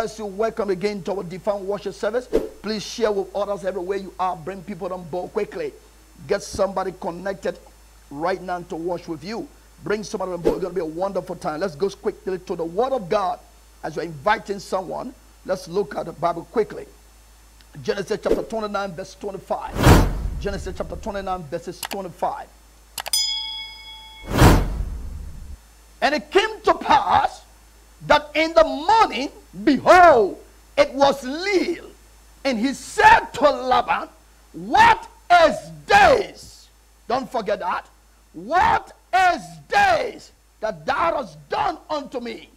As you welcome again to our divine worship service, please share with others everywhere you are. Bring people on board quickly. Get somebody connected right now to watch with you. Bring somebody on board. It's going to be a wonderful time. Let's go quickly to the Word of God as you're inviting someone. Let's look at the Bible quickly. Genesis chapter 29, verse 25. Genesis chapter 29, verses 25. And it came to pass that in the morning, behold, it was Leah. And he said to Laban, What is this? Don't forget that. What is this that thou hast done unto me?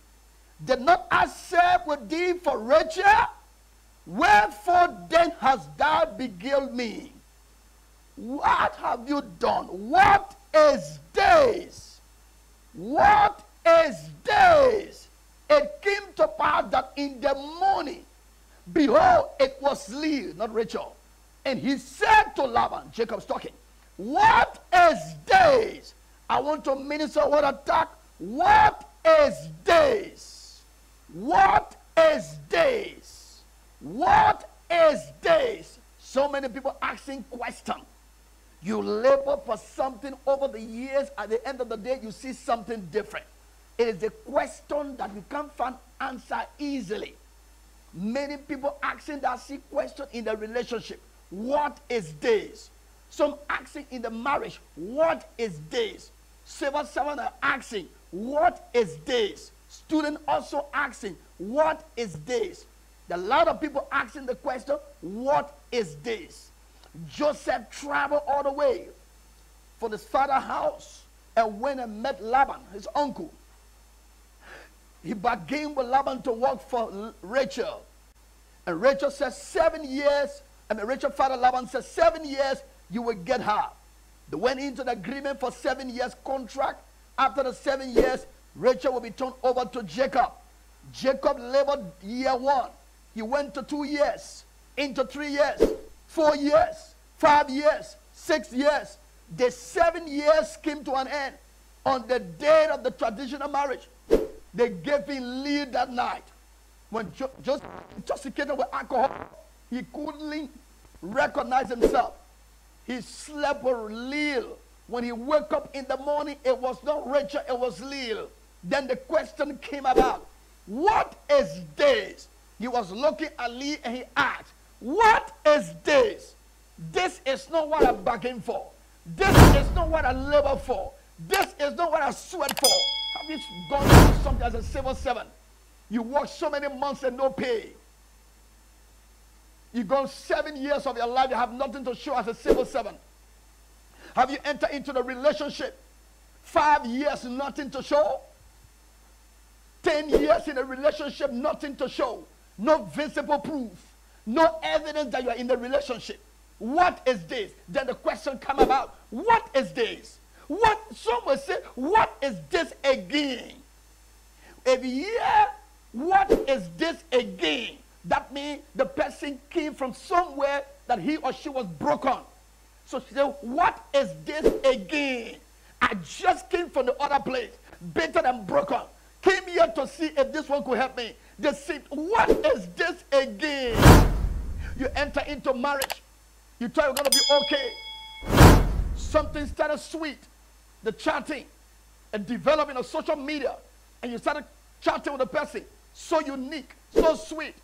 Did not I serve with thee for Rachel? Wherefore then hast thou beguiled me? What have you done? What is this? What is this? It came to pass that in the morning, behold, it was Leah, not Rachel. And he said to Laban, Jacob's talking, What is this? I want to minister what attack. What is this? What is this? What is this? So many people asking questions. You labor for something over the years. At the end of the day, you see something different. It is a question that you can't find answer easily. Many people asking that same question in the relationship. What is this? Some asking in the marriage. What is this? Civil servant are asking. What is this? Student also asking. What is this? A lot of people asking the question. What is this? Joseph traveled all the way from his father's house and went and met Laban, his uncle. He bargained with Laban to work for Rachel. And Rachel said, seven years. And Rachel's father Laban said, seven years, you will get her. They went into the agreement for seven years contract. After the seven years, Rachel will be turned over to Jacob. Jacob labored year one. He went to two years, into three years, four years, five years, six years. The seven years came to an end on the day of the traditional marriage. They gave him Leah that night. When jo just intoxicated with alcohol, he couldn't recognize himself. He slept with Leah. When he woke up in the morning, it was not Rachel, it was Leah. Then the question came about, what is this? He was looking at Leah and he asked, what is this? This is not what I'm begging for. This is not what I labor for. This is not what I sweat for. Have you gone through something as a civil servant? You work so many months and no pay. You've gone seven years of your life, you have nothing to show as a civil servant. Have you entered into the relationship? Five years, nothing to show. Ten years in a relationship, nothing to show. No visible proof. No evidence that you are in the relationship. What is this? Then the question come about. What is this? What some will say, what is this again? If you hear what is this again? That means the person came from somewhere that he or she was broken. So she said, What is this again? I just came from the other place, better than broken. Came here to see if this one could help me. They said, What is this again? You enter into marriage. You thought you're going to be okay. Something started sweet. The chatting and developing of social media. And you started chatting with a person. So unique, so sweet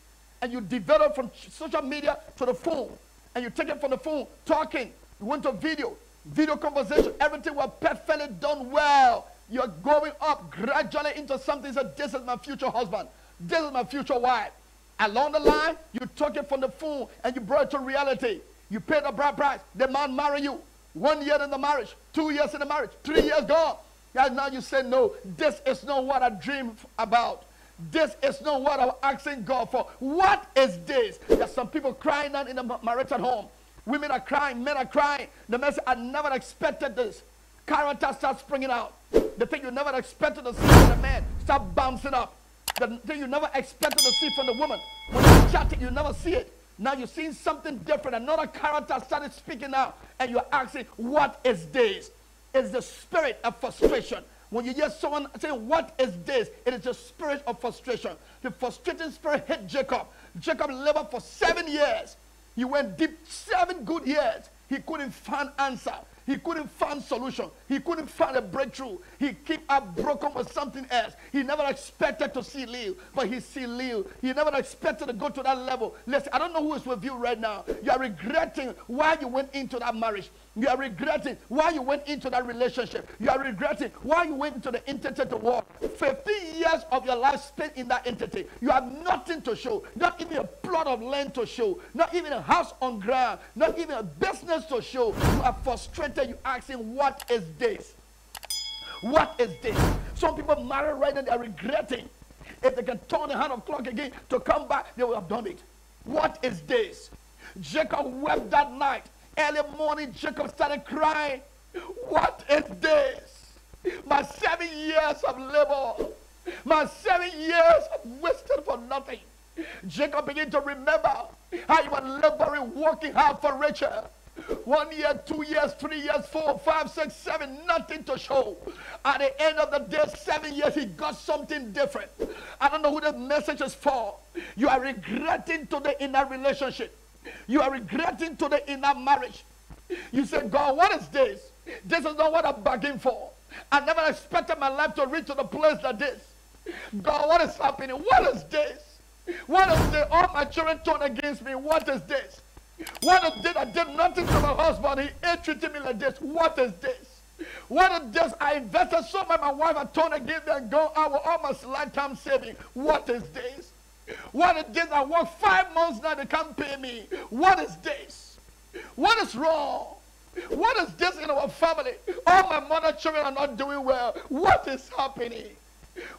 and you develop from social media to the phone, and you take it from the phone, talking, you went to video, video conversation, everything was perfectly done well. You're going up gradually into something that this is my future husband, this is my future wife. Along the line, you took it from the phone and you brought it to reality. You paid the bride price. The man marry you. One year in the marriage, two years in the marriage, three years gone. And now you say, no, this is not what I dreamed about. This is not what I'm asking God for. What is this? There's some people crying out in the marital home. Women are crying, men are crying. The said, I never expected this. Character starts springing out. The thing you never expected to see from the man start bouncing up. The thing you never expected to see from the woman. When you're chatting, you never see it. Now you're seeing something different. Another character started speaking out. And you're asking, what is this? It's the spirit of frustration. When you hear someone saying, What is this? It is the spirit of frustration. The frustrating spirit hit Jacob. Jacob labored for seven years. He went deep seven good years. He couldn't find answer. He couldn't find solution. He couldn't find a breakthrough. He keep up broken with something else. He never expected to see Leah, but he see Leah. He never expected to go to that level. Listen, I don't know who is with you right now. You are regretting why you went into that marriage. You are regretting why you went into that relationship. You are regretting why you went into the entity to walk. 15 years of your life spent in that entity. You have nothing to show. Not even a plot of land to show. Not even a house on ground. Not even a business to show. You are frustrated. You're asking, what is this? What is this? Some people marry right now, they are regretting. If they can turn the hand of clock again to come back, they will have done it. What is this? Jacob wept that night Early morning, Jacob started crying. What is this? My seven years of labor, my seven years of wasted for nothing. Jacob began to remember how he was laboring, working hard for Rachel. One year, two years, three years, four, five, six, seven, nothing to show. At the end of the day, seven years, he got something different. I don't know who the message is for. You are regretting today in that relationship. You are regretting today in that marriage. You say, God, what is this? This is not what I'm begging for. I never expected my life to reach to the place like this. God, what is happening? What is this? What is this? All my children turned against me. What is this? What is this? I did nothing to my husband. He ain't treating me like this. What is this? What is this? I invested so much. My wife had turned against me and gone out with all my lifetime saving. What is this? What is this? I work five months now, they can't pay me. What is this? What is wrong? What is this in our family? All my mother children are not doing well. What is happening?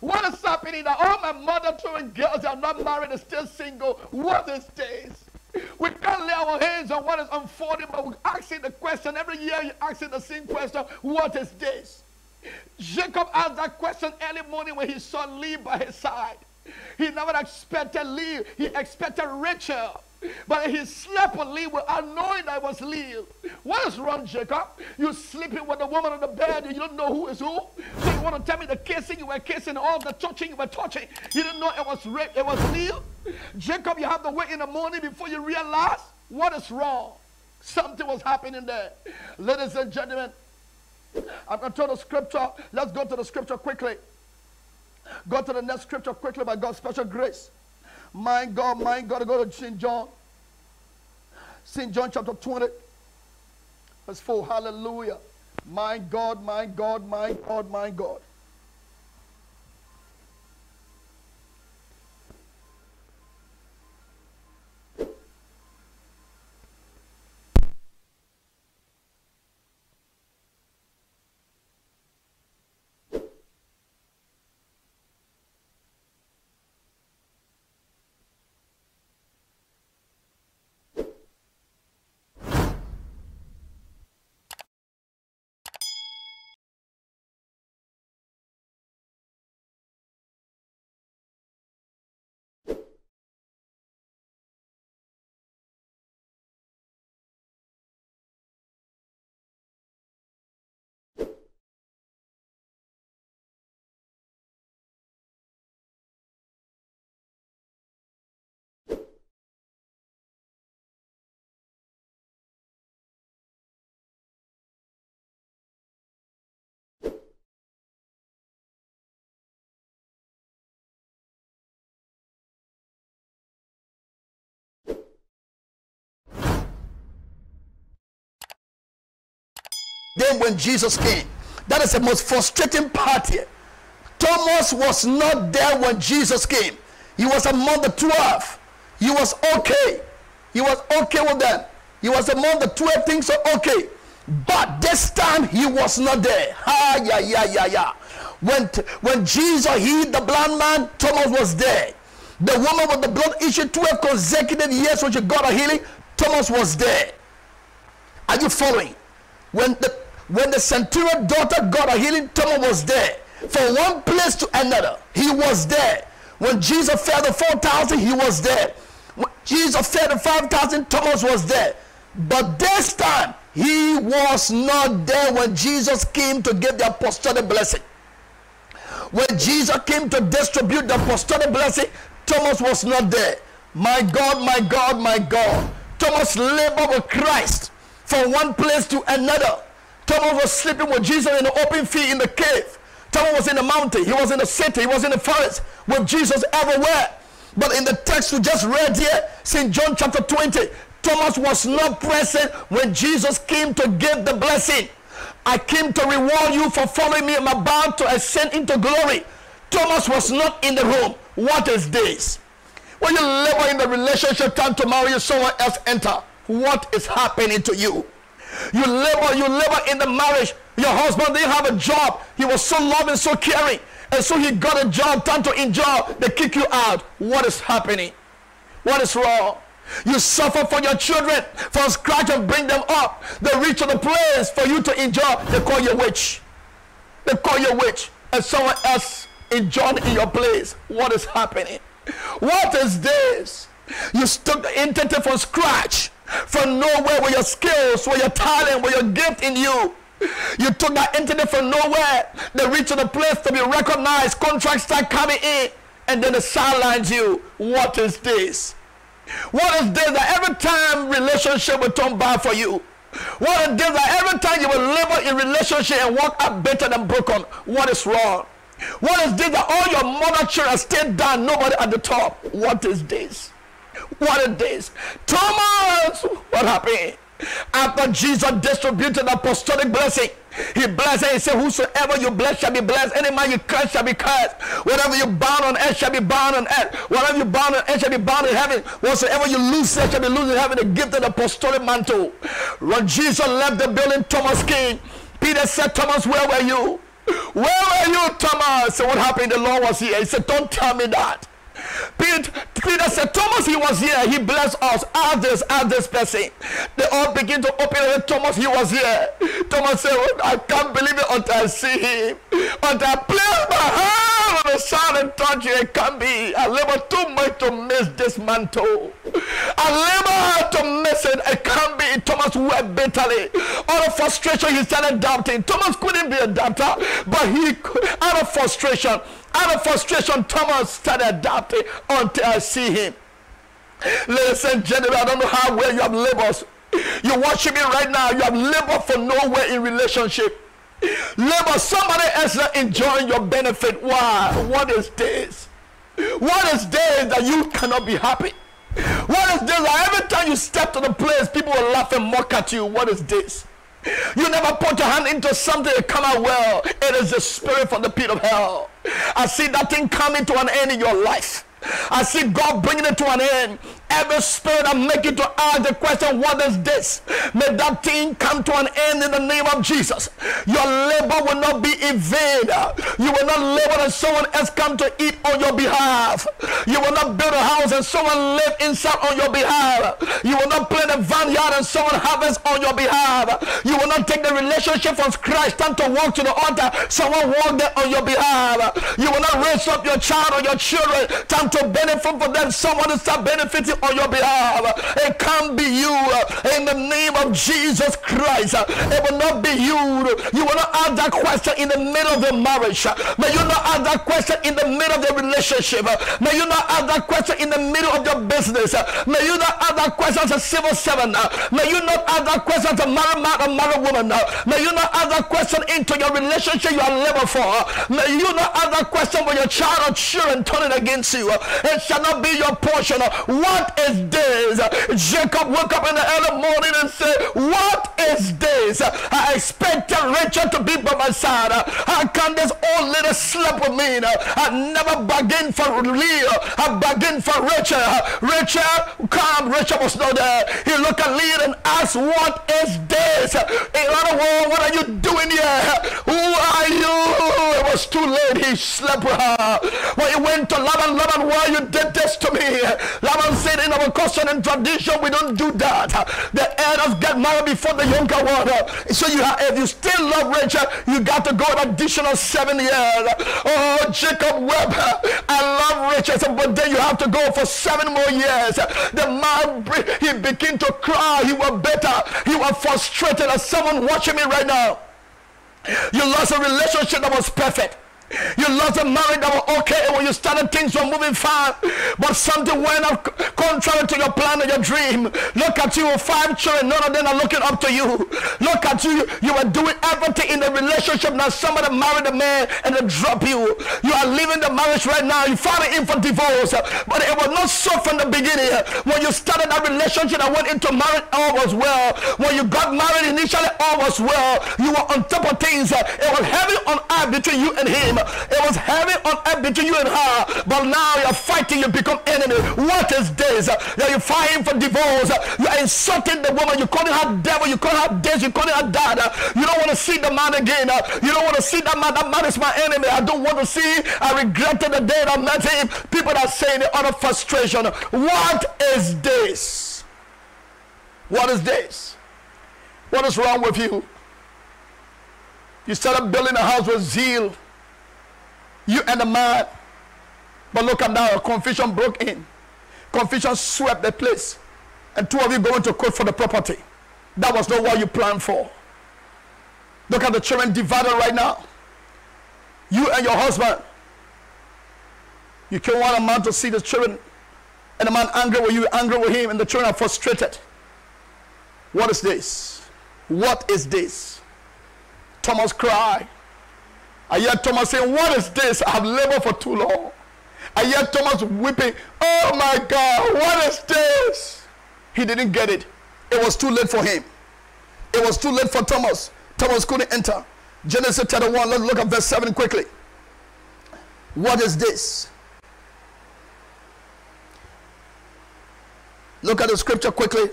What is happening that all my mother children girls are not married and still single? What is this? We can't lay our hands on what is unfolding, but we're asking the question every year. You're asking the same question: What is this? Jacob asked that question early morning when he saw Leah by his side. He never expected Leah. He expected Rachel. But he slept with Leah without knowing it was Leah. What is wrong, Jacob? You sleeping with the woman on the bed and you don't know who is who? So you want to tell me the kissing you were kissing, all the touching you were touching. You didn't know it was rape, it was Leah? Jacob, you have to wait in the morning before you realize what is wrong. Something was happening there. Ladies and gentlemen, I'm going to turn the scripture. Let's go to the scripture quickly. Go to the next scripture quickly by God's special grace. My God, my God, go to St. John. St. John chapter 20, verse 4. Hallelujah. My God, my God, my God, my God. Then when Jesus came, that is the most frustrating part here. Thomas was not there when Jesus came. He was among the 12. He was okay. He was okay with them. He was among the 12 things so okay. But this time he was not there. Ha yeah yeah yeah yeah. When when Jesus healed the blind man, Thomas was there. The woman with the blood issue 12 consecutive years when she got a healing, Thomas was there. Are you following? When the when the centurion daughter got a healing, Thomas was there. From one place to another, he was there. When Jesus fed the 4,000, he was there. When Jesus fed the 5,000, Thomas was there. But this time, he was not there when Jesus came to give the apostolic blessing. When Jesus came to distribute the apostolic blessing, Thomas was not there. My God, my God, my God. Thomas labored with Christ from one place to another. Thomas was sleeping with Jesus in the open field in the cave. Thomas was in the mountain. He was in the city. He was in the forest with Jesus everywhere. But in the text we just read here, St. John chapter 20, Thomas was not present when Jesus came to give the blessing. I came to reward you for following me. I'm about to ascend into glory. Thomas was not in the room. What is this? When you labor in the relationship, time to marry someone else enter. What is happening to you? You labor, you labor in the marriage. Your husband didn't have a job. He was so loving, so caring. And so he got a job, time to enjoy. They kick you out. What is happening? What is wrong? You suffer for your children from scratch and bring them up. They reach the place for you to enjoy. They call you witch. They call you witch. And someone else enjoying in your place. What is happening? What is this? You took the internet from scratch, from nowhere with your skills, with your talent, with your gift in you. You took that internet from nowhere. They reach the place to be recognized. Contracts start coming in. And then they sidelines you. What is this? What is this that every time relationship will turn bad for you? What is this that every time you will live in relationship and walk up better than broken? What is wrong? What is this that all your mother children stay down, nobody at the top? What is this? What is this? Thomas! What happened? After Jesus distributed the apostolic blessing, he blessed and he said, Whosoever you bless shall be blessed. Any man you curse shall be cursed. Whatever you bound on earth shall be bound on earth. Whatever you bound on earth shall be bound in heaven. Whatsoever you lose shall be loose in heaven. The gift of the apostolic mantle. When Jesus left the building, Thomas came. Peter said, Thomas, where were you? Where were you, Thomas? So what happened? The Lord was here. He said, Don't tell me that. Peter, Peter said, Thomas, he was here. He blessed us. Ask this, ask this person. They all begin to open it. Thomas, he was here. Thomas said, I can't believe it until I see him. Until I place my hand on the side and touch it. It can't be. I labor too much to miss this mantle. I labor to miss it. It can't be. Thomas wept bitterly. Out of frustration, he started doubting. Thomas couldn't be a doubter, but he, out of frustration, out of frustration, Thomas started adopting until I see him. Ladies and gentlemen, I don't know how well you have labored. You're watching me right now. You have labored for nowhere in relationship. Labor, somebody else is enjoying your benefit. Why? What is this? What is this that you cannot be happy? What is this every time you step to the place, people will laugh and mock at you? What is this? You never put your hand into something and come out well. It is the spirit from the pit of hell. I see that thing coming to an end in your life. I see God bringing it to an end. Every spirit make you to ask the question, what is this? May that thing come to an end in the name of Jesus. Your labor will not be in vain. You will not labor and someone else come to eat on your behalf. You will not build a house and someone live inside on your behalf. You will not plant a vineyard and someone harvest on your behalf. You will not take the relationship from Christ, time to walk to the altar, someone walk there on your behalf. You will not raise up your child or your children, time to benefit from them, someone to start benefiting on your behalf. It can't be you uh, in the name of Jesus Christ. Uh, it will not be you. You will not ask that question in the middle of the marriage. May you not ask that question in the middle of the relationship. May you not ask that question in the middle of your business. May you not ask that question as a civil servant. May you not ask that question as a married man or married woman. May you not ask that question into your relationship you are living for. May you not ask that question when your child or children turning against you. It shall not be your portion. What is this? Jacob woke up in the early morning and said, What is this? I expected Rachel to be by my side. How can this old lady sleep with me? I never bargained for Leah. I bargained for Rachel. Rachel, come. Rachel was not there. He looked at Leah and asked, What is this? In other words, what are you doing here? Who are you? It was too late. He slept with her. When he went to Laban, Laban, why you did this to me? Laban said, in our custom and tradition, we don't do that. The elders get married before the younger one. So you have, if you still love Rachel, you got to go an additional seven years. Oh, Jacob Webb, I love Rachel, but then you have to go for seven more years. The man, he began to cry. He was better. He was frustrated. As someone watching me right now, you lost a relationship that was perfect. You lost a marriage that was okay when you started things were moving fine, but something went up contrary to your plan and your dream. Look at you, five children, none of them are looking up to you. Look at you, you were doing everything in the relationship. Now somebody married a man and they drop you. You are leaving the marriage right now. You filing in for divorce, but it was not so from the beginning. When you started that relationship and went into marriage, all was well. When you got married initially, all was well. You were on top of things. It was heavy on earth between you and him. It was heavy on earth between you and her. But now you're fighting, you become enemy. What is this? That you're fighting for divorce. You're insulting the woman. You're calling her devil. You call her this. You're calling her dad. You don't want to see the man again. You don't want to see that man. That man is my enemy. I don't want to see. I regretted the day I met him. People are saying it out of frustration. What is this? What is this? What is wrong with you? You started building a house with zeal. You and the man. But look at now, confusion broke in. Confusion swept the place. And two of you going to court for the property. That was not what you planned for. Look at the children divided right now. You and your husband. You can want a man to see the children and the man angry with you, angry with him, and the children are frustrated. What is this? What is this? Thomas cried. I hear Thomas saying, What is this? I have labored for too long. I hear Thomas weeping, Oh my God, what is this? He didn't get it. It was too late for him. It was too late for Thomas. Thomas couldn't enter. Genesis chapter 1, let's look at verse 7 quickly. What is this? Look at the scripture quickly.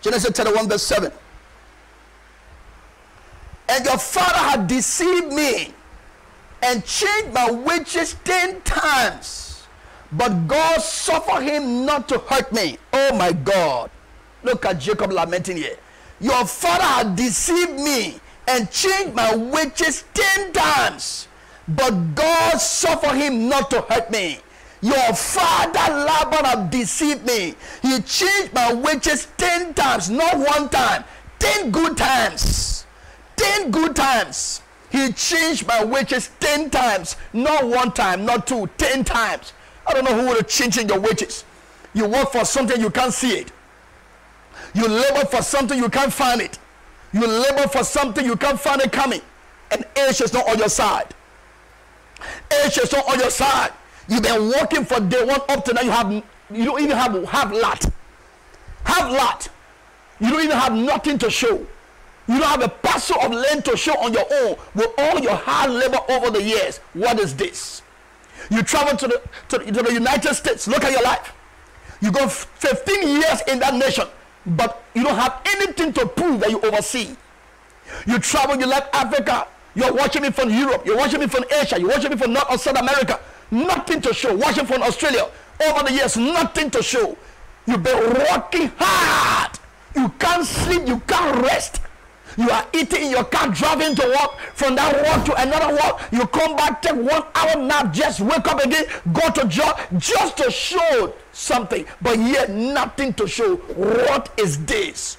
Genesis chapter 1, verse 7. And your father had deceived me and changed my wages ten times. But God suffered him not to hurt me. Oh my God. Look at Jacob lamenting here. Your father had deceived me and changed my wages ten times. But God suffered him not to hurt me. Your father Laban had deceived me. He changed my wages ten times, not one time, ten good times. 10 good times. He changed my wages 10 times. Not one time, not two, 10 times. I don't know who would have changed your wages. You work for something, you can't see it. You labor for something, you can't find it. You labor for something, you can't find it coming. And age is not on your side. Age is not on your side. You've been working for day one up to now. You have you don't even have have lot. Have lot. You don't even have nothing to show. You don't have a parcel of land to show on your own with all your hard labor over the years. What is this? You travel to the, to, to the United States. Look at your life. You go 15 years in that nation, but you don't have anything to prove that you oversee. You travel, you left Africa. You're watching me from Europe. You're watching me from Asia. You're watching me from North or South America. Nothing to show. Watching from Australia. Over the years, nothing to show. You've been working hard. You can't sleep. You can't rest. You are eating in your car, driving to work. From that work to another work, you come back, take one hour nap, just wake up again, go to job, just to show something. But yet nothing to show. What is this?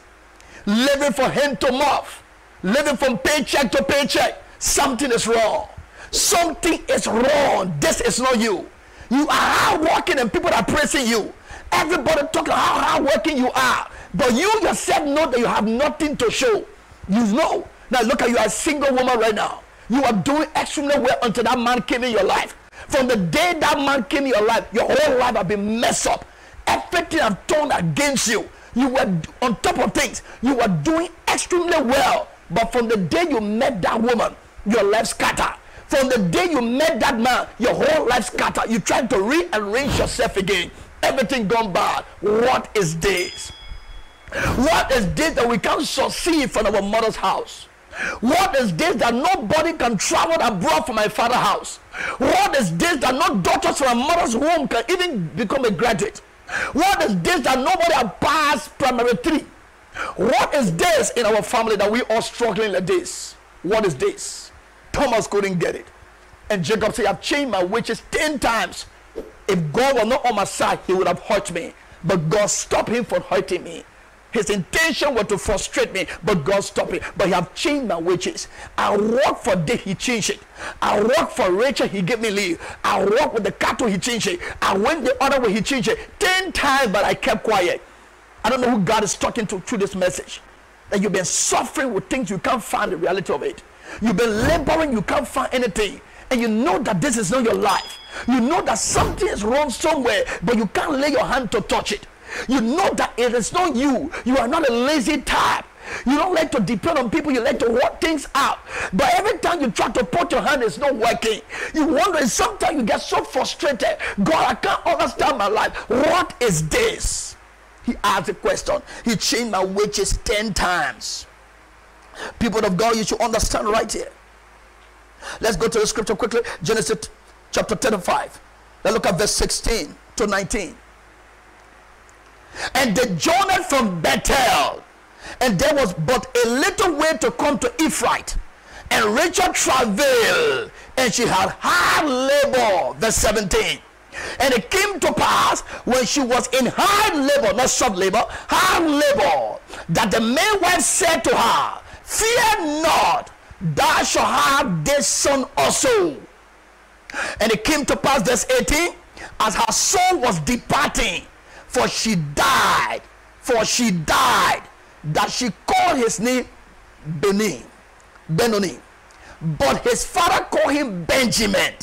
Living from hand to mouth, living from paycheck to paycheck. Something is wrong. Something is wrong. This is not you. You are hard working and people are praising you. Everybody talking how hard working you are. But you yourself know that you have nothing to show. You know. Now look at you as a single woman right now. You are doing extremely well until that man came in your life. From the day that man came in your life, your whole life have been messed up. Everything have turned against you. You were on top of things. You were doing extremely well. But from the day you met that woman, your life scattered. From the day you met that man, your whole life scattered. You tried to rearrange yourself again. Everything gone bad. What is this? What is this that we can't succeed from our mother's house? What is this that nobody can travel abroad from my father's house? What is this that no daughters from my mother's womb can even become a graduate? What is this that nobody has passed primary three? What is this in our family that we are struggling like this? What is this? Thomas couldn't get it. And Jacob said, I've changed my wages 10 times. If God were not on my side, he would have hurt me. But God stopped him from hurting me. His intention was to frustrate me, but God stopped it. But He have changed my wages. I work for day, He changed it. I work for Rachel, He gave me Leah. I work with the cattle, He changed it. I went the other way, He changed it. Ten times, but I kept quiet. I don't know who God is talking to through this message. That you've been suffering with things you can't find the reality of it. You've been laboring, you can't find anything. And you know that this is not your life. You know that something is wrong somewhere, but you can't lay your hand to touch it. You know that it is not you. You are not a lazy type. You don't like to depend on people. You like to work things out. But every time you try to put your hand, it's not working. You wonder, sometimes you get so frustrated. God, I can't understand my life. What is this? He asked a question. He changed my wages 10 times. People of God, you should understand right here. Let's go to the scripture quickly. Genesis chapter 35. Let's look at verse 16 to 19. And they journeyed from Bethel, and there was but a little way to come to Ephrath. And Rachel travailed, and she had hard labor. Verse 17. And it came to pass when she was in hard labor, not soft labor, hard labor, that the midwife said to her, Fear not, thou shalt have this son also. And it came to pass, verse 18, as her soul was departing, for she died, for she died, that she called his name Benin, Benoni. But his father called him Benjamin.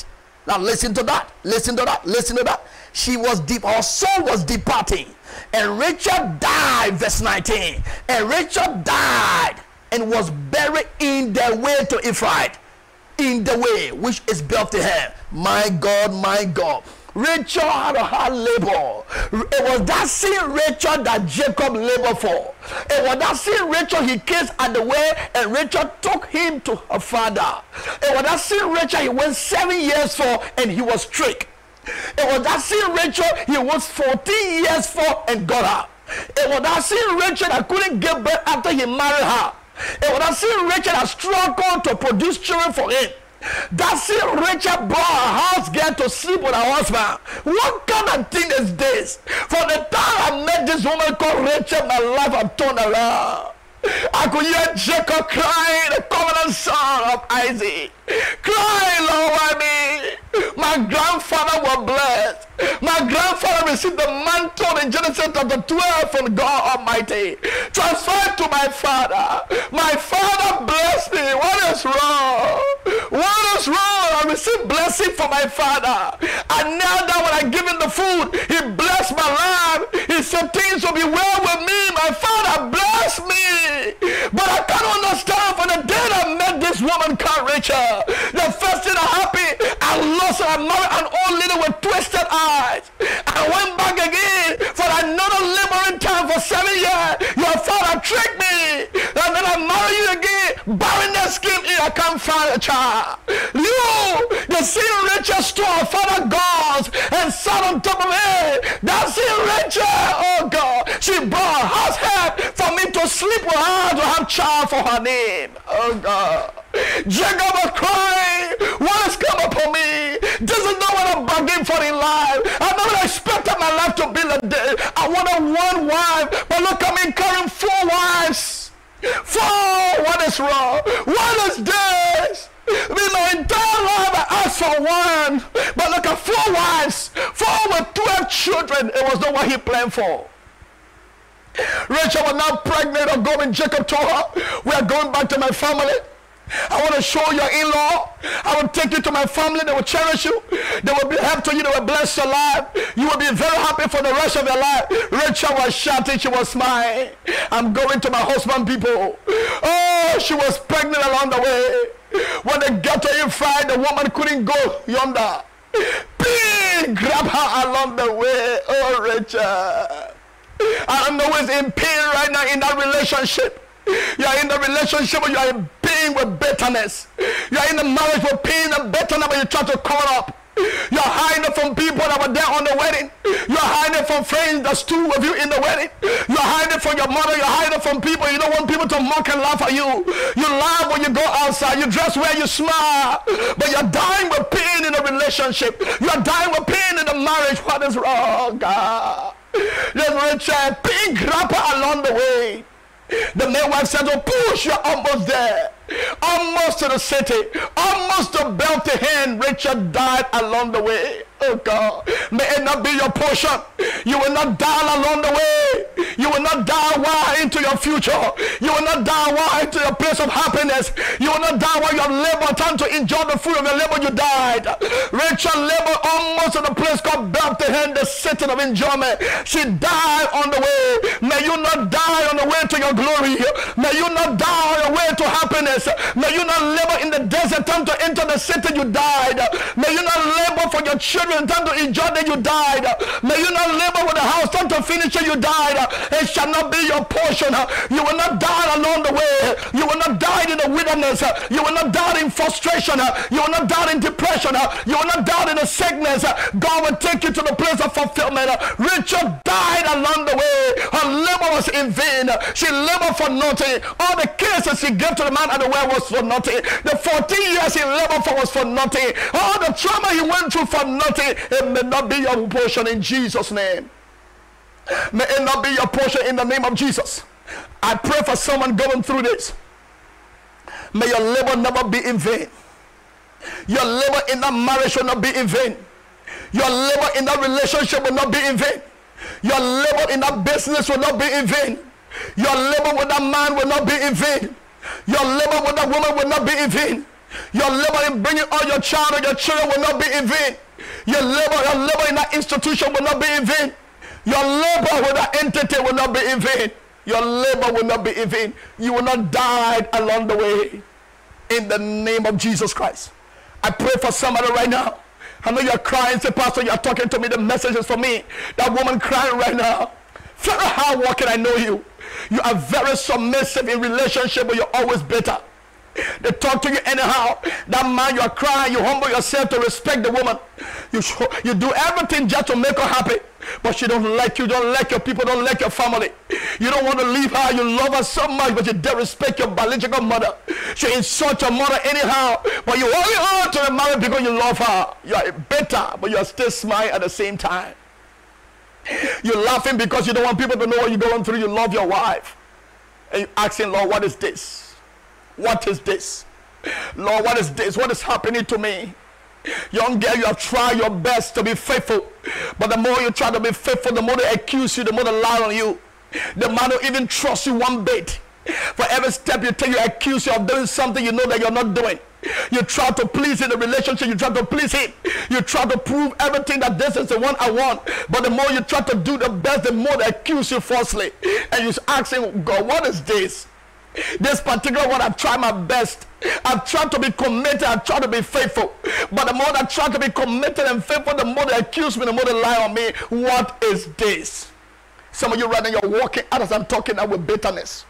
Now listen to that, listen to that, listen to that. She was deep, her soul was departing. And Rachel died, verse 19. And Rachel died and was buried in the way to Ephrath, in the way which is built to her. My God, my God. Rachel had a hard labor. It was that same Rachel that Jacob labored for. It was that same Rachel he kissed at the way and Rachel took him to her father. It was that same Rachel he went seven years for and he was tricked. It was that same Rachel he was 14 years for and got her. It was that same Rachel that couldn't give birth after he married her. It was that same Rachel that struggled to produce children for him. That same Rachel brought her house girl to sleep with her husband. What kind of thing is this? For the time I met this woman called Rachel, my life had turned around. I could hear Jacob crying, the covenant son of Isaac. Crying, Lord? My grandfather was blessed. My grandfather received the mantle in Genesis chapter 12 from God Almighty. Transferred to my father. My father blessed me. What is wrong? What is wrong? I received blessing from my father. And now that when I give him the food, he blessed my life. He said things will be well with me. My father blessed me. But I can't understand woman called Rachel. The first thing that happened, I lost her. I married an old lady with twisted eyes. I went back again for another laboring time for seven years. Your father tricked me. And then I married you again. Came in. I can't find a child. You, the sin Rachel stole her father gods and sat on top of it. That sin Rachel, oh God, she brought house help for me to sleep with her to have child for her name. Oh God. Jacob was crying, what has come upon me? This is not what I'm begging for in life. I never expected my life to be like this. I wanted one wife, but look, I'm carrying four wives. Four, what is wrong? What is this? I my entire life I asked for one, but look at four wives, four with 12 children. It was not what he planned for. Rachel was now pregnant or going. Jacob told her, we are going back to my family. I want to show your in-law. I will take you to my family. They will cherish you. They will be to you. They will bless your life. You will be very happy for the rest of your life. Rachel was shouting. She was smiling. I'm going to my husband people. Oh, she was pregnant along the way. When they got to Ephraim, the woman couldn't go yonder. Big grab her along the way. Oh, Rachel. I don't know who's in pain right now in that relationship. You are in the relationship where you are in pain with bitterness. You are in the marriage with pain and bitterness but you try to cover up. You're hiding from people that were there on the wedding. You're hiding from friends that stood with you in the wedding. You're hiding from your mother. You're hiding from people. You don't want people to mock and laugh at you. You laugh when you go outside. You dress where you smile. But you're dying with pain in the relationship. You're dying with pain in the marriage. What is wrong, God? Rachel, a pink wrapper along the way. The midwife said, Oh, push, you're there. Almost to the city. Almost to Bethlehem. Rachel died along the way. Oh God. May it not be your portion. You will not die along the way. You will not die while into your future. You will not die while into your place of happiness. You will not die while you have labored time to enjoy the fruit of your labor. You died. Rachel labored almost in a place called Bethlehem, the city of enjoyment. She died on the way. May you not die on the way to your glory. May you not die on your way to happiness. May you not labor in the desert time to enter the city you died. May you not labor for your children time to enjoy that you died. May you not labor with the house time to finish it you died. It shall not be your portion. You will not die along the way. You will not die in the wilderness. You will not die in frustration. You will not die in depression. You will not die in the sickness. God will take you to the place of fulfillment. Rachel died along the way. Her labor was in vain. She labored for nothing. All the kisses she gave to the man at the well was for nothing. The 14 years he labored for was for nothing. All the trauma he went through for nothing. It may not be your portion in Jesus' name. May it not be your portion in the name of Jesus. I pray for someone going through this. May your labor never be in vain. Your labor in that marriage will not be in vain. Your labor in that relationship will not be in vain. Your labor in that business will not be in vain. Your labor with that man will not be in vain. Your labor with that woman will not be in vain. Your labor in bringing all your child or your children will not be in vain. Your labor, your labor in that institution will not be in vain. Your labor with that entity will not be in vain. Your labor will not be in vain. You will not die along the way. In the name of Jesus Christ. I pray for somebody right now. I know you're crying. Say, Pastor, you're talking to me. The message is for me. That woman crying right now. How hard working, I know you. You are very submissive in relationship, but you're always better. They talk to you anyhow. That man, you are crying. You humble yourself to respect the woman. You show, you do everything just to make her happy. But she don't like you, don't like your people, don't like your family. You don't want to leave her. You love her so much, but you don't respect your biological mother. She insults your mother anyhow. But you only on to the marriage because you love her. You are better, but you are still smiling at the same time. You're laughing because you don't want people to know what you're going through. You love your wife. And you're asking, Lord, what is this? What is this? Lord, what is this? What is happening to me? Young girl, you have tried your best to be faithful. But the more you try to be faithful, the more they accuse you, the more they lie on you. The man don't even trust you one bit. For every step you take, you accuse you of doing something you know that you're not doing. You try to please in the relationship, you try to please him. You try to prove everything that this is the one I want. But the more you try to do the best, the more they accuse you falsely. And you're asking, God, what is this? This particular one, I've tried my best. I've tried to be committed. I've tried to be faithful. But the more I try to be committed and faithful, the more they accuse me, the more they lie on me. What is this? Some of you right now, you're walking out as I'm talking now with bitterness.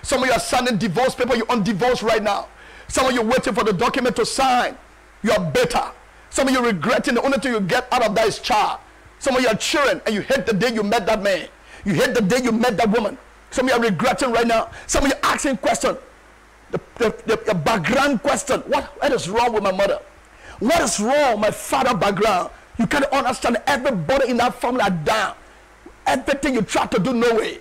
Some of you are signing divorce paper. You're on divorce right now. Some of you waiting for the document to sign. You're bitter. Some of you regretting the only thing you get out of that is child. Some of you are children and you hate the day you met that man. You hate the day you met that woman. Some of you are regretting right now. Some of you are asking question. The, the, the, the background question. What, what is wrong with my mother? What is wrong with my father background? You can't understand everybody in that family are down. Everything you try to do, no way.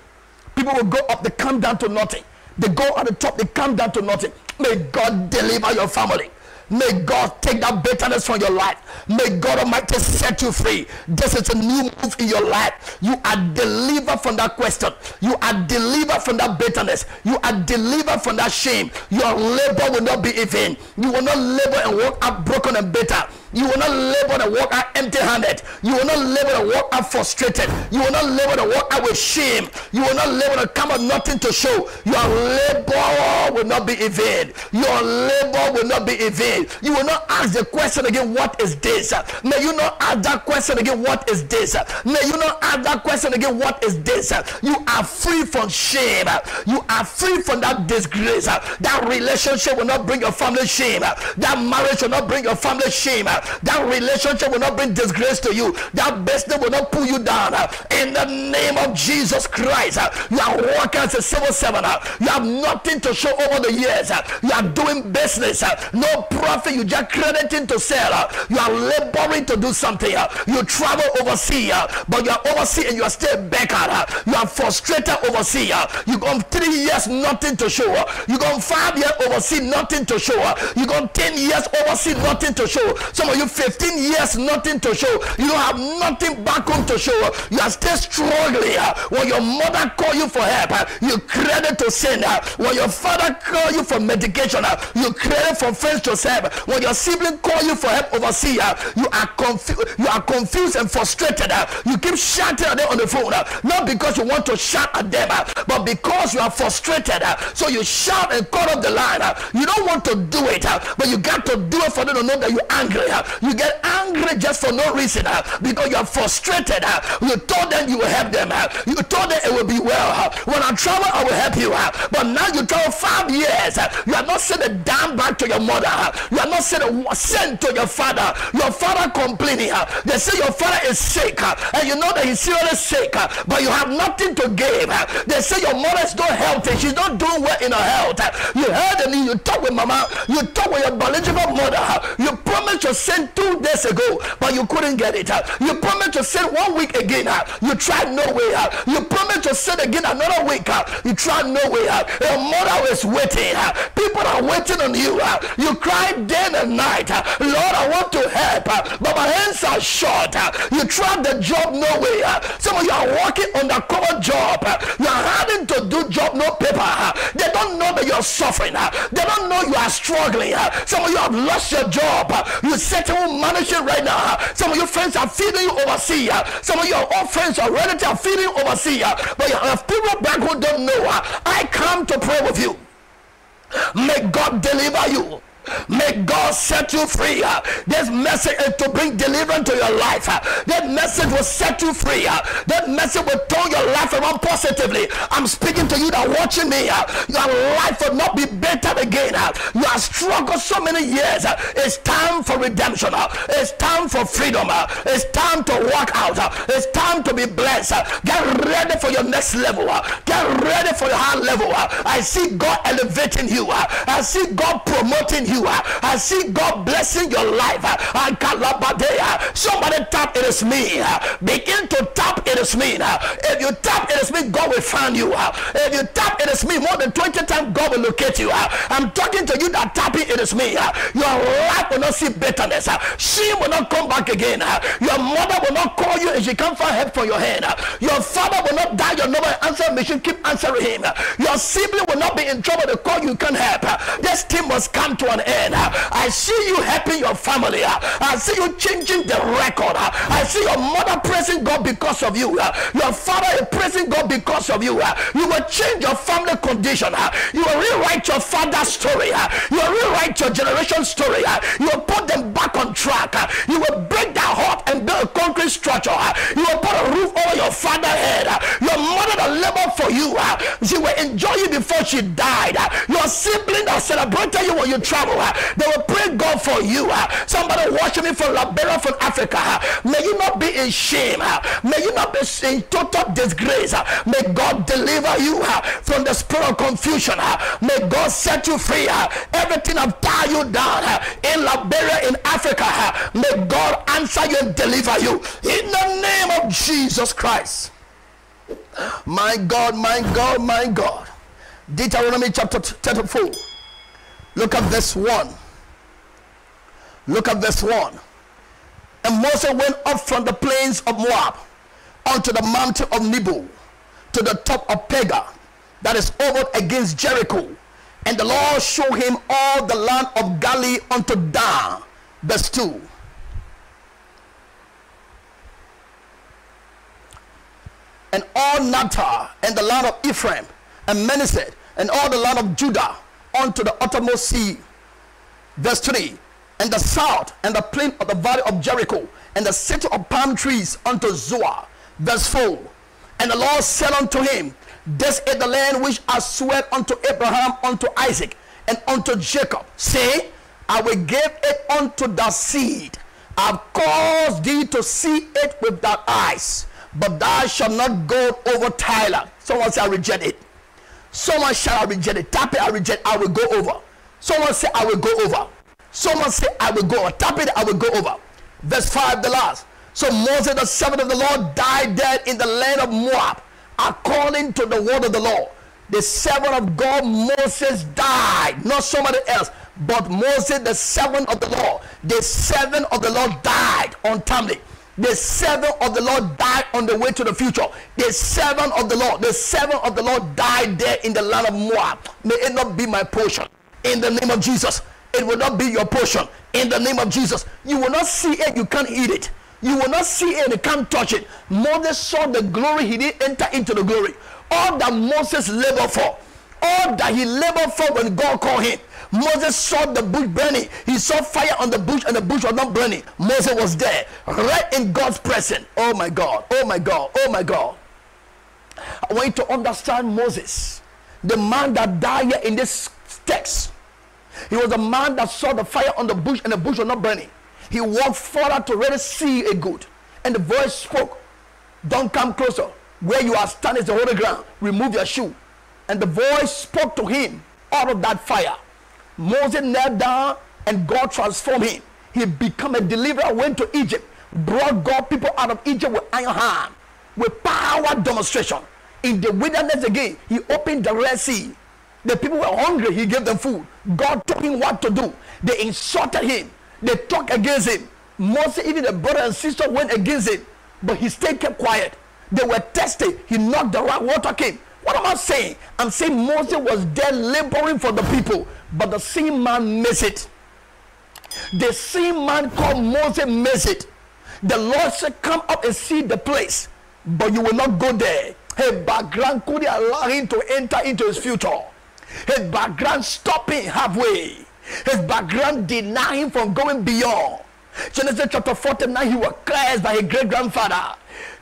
People will go up, they come down to nothing. They go at the top, they come down to nothing. May God deliver your family. May God take that bitterness from your life. May God Almighty set you free. This is a new move in your life. You are delivered from that question. You are delivered from that bitterness. You are delivered from that shame. Your labor will not be in vain. You will not labor and walk out broken and bitter. You will not labor and walk out empty handed. You will not labor and walk out frustrated. You will not labor and walk out with shame. You will not labor and come out nothing to show. Your labor will not be in vain. Your labor will not be in vain. You will not ask the question again, what is this? May you not ask that question again, what is this? May you not ask that question again, what is this? You are free from shame. You are free from that disgrace. That relationship will not bring your family shame. That marriage will not bring your family shame That relationship will not bring disgrace to you. That business will not pull you down. In the name of Jesus Christ, you are working as a civil servant. You have nothing to show over the years. You are doing business. No profit. You just crediting to sell. You are laboring to do something. You travel overseas, but you are overseas and you are still back. You are frustrated overseas. You gone three years, nothing to show. You gone five years overseas, nothing to show. You gone 10 years overseas, nothing to show. Some of you 15 years, nothing to show. You don't have nothing back home to show. You are still struggling. When your mother call you for help, you credit to sin. When your father call you for medication, you credit for friends to serve. When your sibling call you for help overseas, you are confused. You are confused and frustrated. You keep shouting at them on the phone, not because you want to shout at them, but because you are frustrated. So you shout and cut off the line. You don't want to do it, but you got to do it for them to know that you're angry. You get angry just for no reason uh, because you are frustrated. Uh, you told them you will help them. Uh, you told them it will be well. When I travel, I will help you. But now you travel five years. You are not sent a damn back to your mother. You are not sent, a, sent to your father. Your father complaining. They say your father is sick. And you know that he's seriously sick. But you have nothing to give. They say your mother is not healthy. She's not doing well in her health. You heard the news. You talk with mama. You talk with your biological mother. You promise to send two days ago. But you couldn't get it. You promised to send one week again. You tried no way. You promised to send again another week. You tried no way. Your mother is waiting. People are waiting on you. You cried day and night. Lord, I want to help. But my hands are short. You tried the job no way. Some of you are working on the common job. You are having to do job no paper. They don't know that you're suffering. They don't know you are struggling. Some of you have lost your job. You settle managing right now. Some of your friends are feeding you overseas. Some of your old friends or relatives are feeding you overseas. But you have uh, people back who don't know. I come to pray with you. May God deliver you. May God set you free. This message is to bring deliverance to your life. That message will set you free. That message will turn your life around positively. I'm speaking to you that watching me. Your life will not be better again. You have struggled so many years. It's time for redemption. It's time for freedom. It's time to walk out. It's time to be blessed. Get ready for your next level. Get ready for your high level. I see God elevating you. I see God promoting you. Uh, I see God blessing your life. Uh, Label there. Somebody tap, it is me. Uh, begin to tap, it is me. If you tap, it is me, God will find you. If you tap, it is me, more than 20 times, God will locate you. I'm talking to you that tapping, it is me. Your life will not see bitterness. She will not come back again. Your mother will not call you and she can't find help for your hand. Your father will not die your number answer machine. Keep answering him. Your sibling will not be in trouble. The call you can't help. This team must come to an end. I see you helping your family. I see you changing the record. I see your mother praising God because of you. Your father is praising God because of you. You will change your family condition. You will rewrite your father's story. You will rewrite your generation story. You will put them back on track. You will break that heart and build a concrete structure. You will put a roof over your father's head. Your mother that labored for you. She will enjoy you before she died. Your sibling that celebrated you when you travel. Uh, they will pray God for you. Uh. Somebody watching me from Liberia, from Africa. Uh. May you not be in shame. May you not be in total disgrace. May God deliver you from the spirit of confusion. May God set you free. Everything have tied you down in Liberia, in Africa. May God answer you and deliver you in the name of Jesus Christ. My God, my God, my God. Deuteronomy chapter 34. Look at this one. Look at this one. And Moses went up from the plains of Moab unto the mountain of Nebo to the top of Pisgah that is over against Jericho. And the Lord showed him all the land of Gilead unto Dan. Verse 2. And all Naphtali and the land of Ephraim and Manasseh and all the land of Judah unto the uttermost sea. Verse 3 and the south and the plain of the valley of Jericho and the city of palm trees unto Zoar. Verse 4 And the Lord said unto him, This is the land which I swear unto Abraham, unto Isaac, and unto Jacob. Say, I will give it unto thy seed. I've caused thee to see it with thy eyes, but thou shalt not go over Tyler. Someone say, I reject it. Someone shall reject it. Tap it, I reject, I will go over. Someone say, I will go over. Someone say, I will go over. Tap it, I will go over. Verse 5, the last. So Moses, the servant of the Lord, died dead in the land of Moab, according to the word of the Lord. The servant of God, Moses, died, not somebody else, but Moses, the servant of the Lord. The servant of the Lord died untimely. The servant of the Lord died on the way to the future. The servant of the Lord, the servant of the Lord died there in the land of Moab. May it not be my portion. In the name of Jesus, it will not be your portion. In the name of Jesus, you will not see it, you can't eat it. You will not see it, you can't touch it. Moses saw the glory, he didn't enter into the glory. All that Moses labored for, all that he labored for when God called him. Moses saw the bush burning. He saw fire on the bush and the bush was not burning. Moses was there, right in God's presence. Oh my God, oh my God, oh my God. I want you to understand Moses, the man that died in this text. He was a man that saw the fire on the bush and the bush was not burning. He walked further to really see a good. And the voice spoke, Don't come closer. Where you are standing is the holy ground. Remove your shoe. And the voice spoke to him out of that fire. Moses knelt down and God transformed him. He became a deliverer, went to Egypt, brought God people out of Egypt with iron hand, with power demonstration. In the wilderness again, he opened the Red Sea. The people were hungry, he gave them food. God told him what to do. They insulted him, they talked against him. Moses, even the brother and sister went against him, but he stayed kept quiet. They were tested. He knocked the right water came. What am I saying? I'm saying Moses was there laboring for the people, but the same man missed it. The same man called Moses missed it. The Lord said, Come up and see the place, but you will not go there. His background couldn't allow him to enter into his future. His background stopped him halfway. His background denied him from going beyond. Genesis chapter 49, he was cursed by his great grandfather.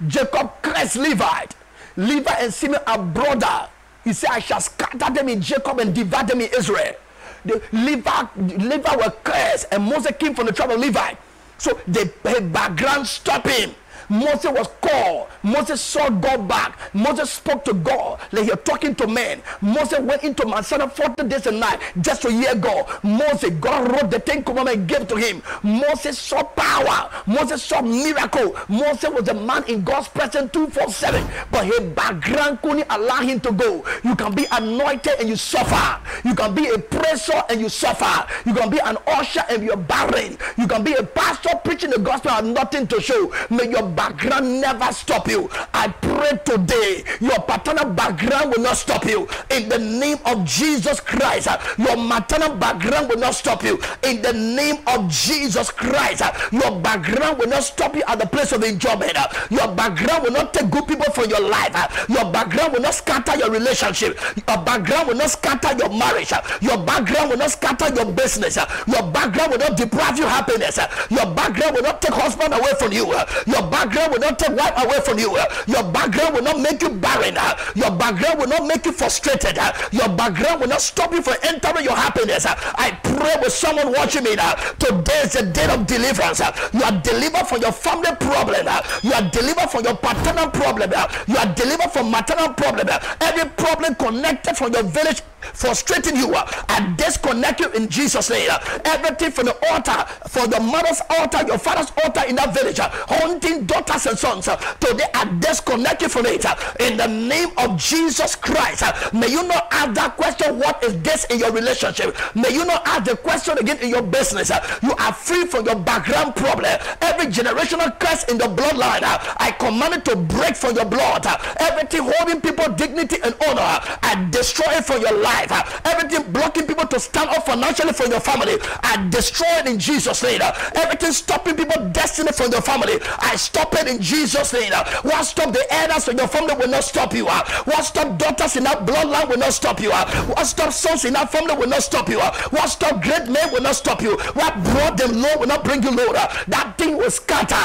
Jacob cursed Levite. Levi and Simeon are brother. He said, I shall scatter them in Jacob and divide them in Israel. The Levi, Levi were cursed, and Moses came from the tribe of Levi. So the background stopped him. Moses was called. Moses saw God back. Moses spoke to God like you're talking to men. Moses went into Mount Sinai 40 days and night just a year ago. Moses, God wrote the Ten Commandments and gave to him. Moses saw power. Moses saw miracle. Moses was a man in God's presence 247. But his background couldn't allow him to go. You can be anointed and you suffer. You can be a preacher and you suffer. You can be an usher and you're barren. You can be a pastor preaching the gospel and nothing to show. May your background never stop you. I pray today your paternal background will not stop you. In the name of Jesus Christ, your maternal background will not stop you. In the name of Jesus Christ, your background will not stop you at the place of enjoyment. Your background will not take good people from your life. Your background will not scatter your relationship. Your background will not scatter your marriage. Your background will not scatter your business. Your background will not deprive you happiness. Your background will not take husband away from you. Your background background will not take wife away from you. Your background will not make you barren. Your background will not make you frustrated. Your background will not stop you from entering your happiness. I pray with someone watching me now. Today is the day of deliverance. You are delivered from your family problem. You are delivered from your paternal problem. You are delivered from maternal problem. Every problem connected from your village frustrating you uh, and disconnect you in Jesus' name. Everything from the altar, from the mother's altar, your father's altar in that village, uh, haunting daughters and sons, uh, today I disconnect you from it. In the name of Jesus Christ, may you not ask that question, what is this in your relationship? May you not ask the question again in your business. You are free from your background problem. Every generational curse in the bloodline, I command it to break from your blood. Everything holding people dignity and honor, I destroy it from your life life, everything blocking people to stand up financially for your family, I destroy it in Jesus' name. Everything stopping people destiny from your family, I stop it in Jesus' name. What stop the elders in your family will not stop you. What stop daughters in that bloodline will not stop you. What stop sons in that family will not stop you. What stop great men will not stop you. What brought them low will not bring you low. That thing will scatter.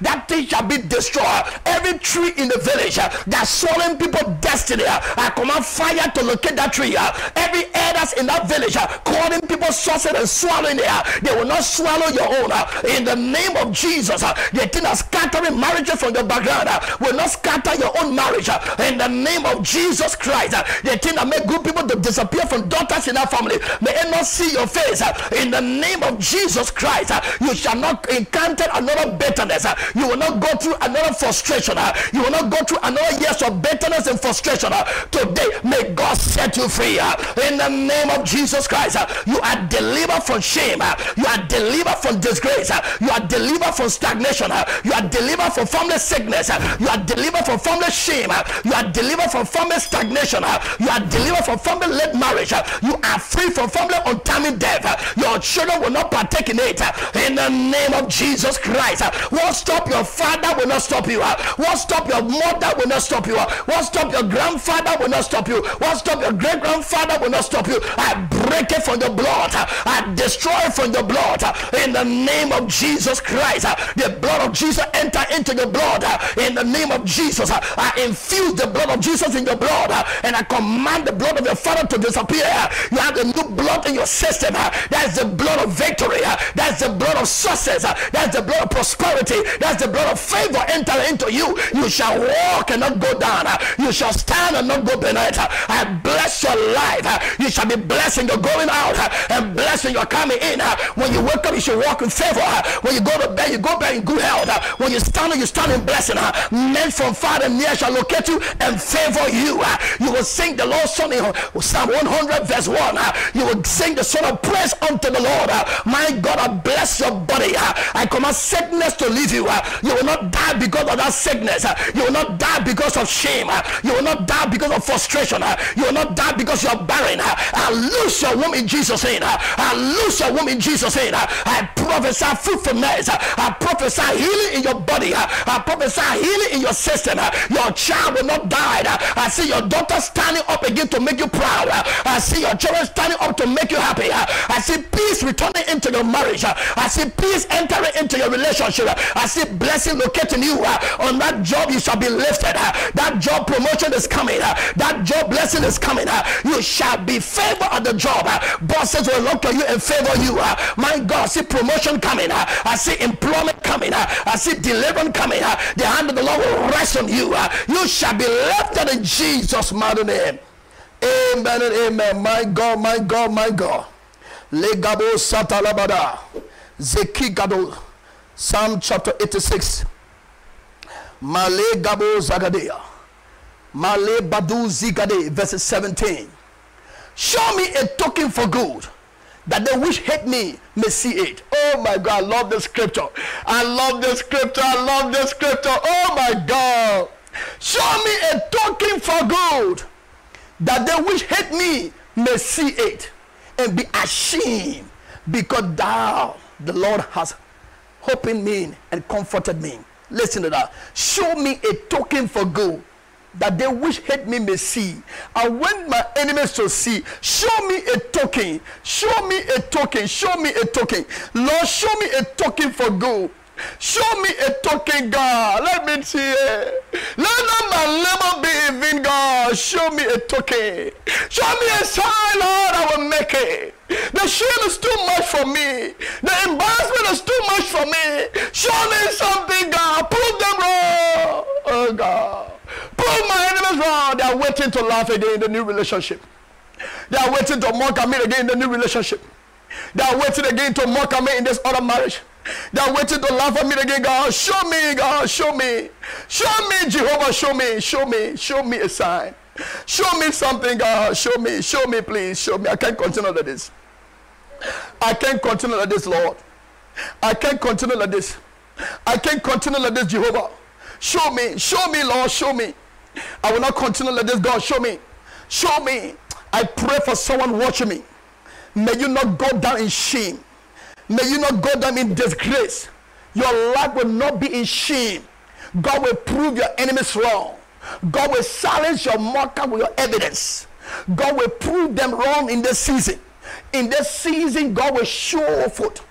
That thing shall be destroyed. Every tree in the village that's swallowing people destiny, I command fire to locate that tree. Every elders in that village uh, calling people sources and swallowing it, they will not swallow your own. Uh, in the name of Jesus, uh, the thing that scattering marriages from your background will not scatter your own marriage. In the name of Jesus Christ, the thing that make good people to disappear from daughters in that family, may it not see your face. In the name of Jesus Christ, you shall not encounter another bitterness. You will not go through another frustration. You will not go through another years of bitterness and frustration. Today, may God set you free. In the name of Jesus Christ, uh, you are delivered from shame. Uh, you are delivered from disgrace. Uh, you are delivered from stagnation. You are delivered from family sickness. You are delivered from family shame. You are delivered from family stagnation. You are delivered from family late marriage. You are free from family untimely death. Your children will not partake in it. In the name of Jesus Christ. What stop your father will not stop you. What stop your mother will not stop you. What stop your grandfather will not stop you. What stop your great grandfather will not stop you. I break it from the blood. I destroy it from the blood. In the name of Jesus Christ. The blood of Jesus enter into the blood. In the name of Jesus. I infuse the blood of Jesus in your blood. And I command the blood of your father to disappear. You have the new blood in your system. That's the blood of victory. That's the blood of success. That's the blood of prosperity. That's the blood of favor enter into you. You shall walk and not go down. You shall stand and not go beneath. I bless your life. You shall be blessed in your going out and blessed in your coming in. When you wake up, you should walk in favor. When you go to bed, you go back in good health. When you stand, you stand in blessing. Men from far and near shall locate you and favor you. You will sing the Lord's song in Psalm 100 verse 1. You will sing the song of praise unto the Lord. My God, I bless your body. I command sickness to leave you. You will not die because of that sickness. You will not die because of shame. You will not die because of frustration. You will not die because barren. I lose your womb in Jesus' name. I lose your womb in Jesus' name. I prophesy fruitfulness. I prophesy healing in your body. I prophesy healing in your system. Your child will not die. I see your daughter standing up again to make you proud. I see your children standing up to make you happy. I see peace returning into your marriage. I see peace entering into your relationship. I see blessing locating you. On that job, you shall be lifted. That job promotion is coming. That job blessing is coming. You shall be favored at the job. Bosses will look at you and favor you. My God, see promotion coming. I see employment coming. I see deliverance coming. The hand of the Lord will rest on you. You shall be lifted in Jesus' mighty name. Amen and amen. My God, my God, my God. Legabo satalabada. Zekigado. Psalm chapter 86. Male gabo zagadea. Male badu zigade. Verse 17. Show me a token for good that they which hate me may see it. Oh my God, I love the scripture. I love the scripture. I love the scripture. Oh my God. Show me a token for good that they which hate me may see it and be ashamed because thou, the Lord, has opened me and comforted me. Listen to that. Show me a token for good that they which hate me may see. And when my enemies shall see, show me a token. Show me a token. Show me a token. Lord, show me a token for good. Show me a token, God. Let me see it. Let not my labor be in vain, God. Show me a token. Show me a sign, Lord. I will make it. The shame is too much for me. The embarrassment is too much for me. Show me something, God. Prove them wrong. Oh, God. Prove my enemies wrong. They are waiting to laugh again in the new relationship. They are waiting to mock at me again in the new relationship. They are waiting again to mock at me in this other marriage. They are waiting to laugh at me again. God, show me, God, show me. Show me, Jehovah, show me, show me, show me a sign. Show me something, God. Show me, show me, please. Show me. I can't continue like this. I can't continue like this, Lord. I can't continue like this. I can't continue like this, Jehovah. Show me, show me, Lord, show me. I will not continue like this, God. Show me, show me. I pray for someone watching me. May you not go down in shame. May you not go down in disgrace. Your life will not be in shame. God will prove your enemies wrong. God will silence your mocker with your evidence. God will prove them wrong in this season. In this season, God will show forth.